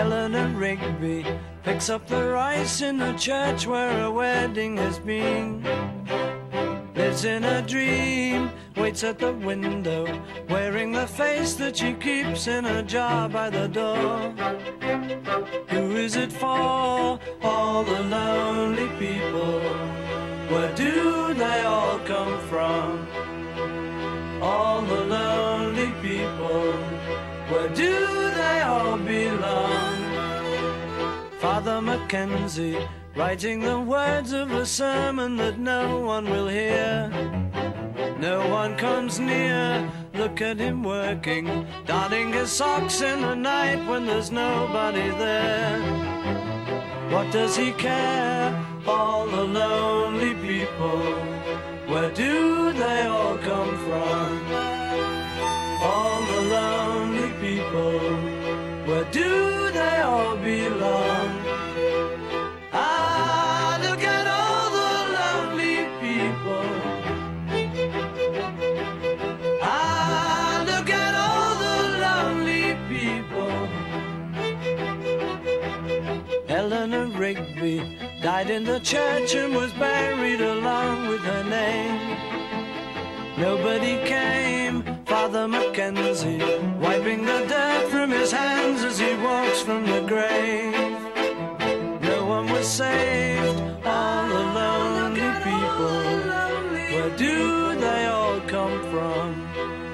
Eleanor Rigby picks up the rice in the church where a wedding has been. Lives in a dream, waits at the window, wearing the face that she keeps in a jar by the door. Who is it for? All the lonely people. Where do they all come from? All the lonely people. Where do they all belong? McKenzie writing the words of a sermon that no one will hear. No one comes near. Look at him working, darning his socks in the night when there's nobody there. What does he care? All the lonely people. Where do they all come from? All the lonely people. Where do Eleanor Rigby died in the church and was buried along with her name. Nobody came, Father McKenzie, wiping the dirt from his hands as he walks from the grave. No one was saved, all the lonely people. Where do they all come from?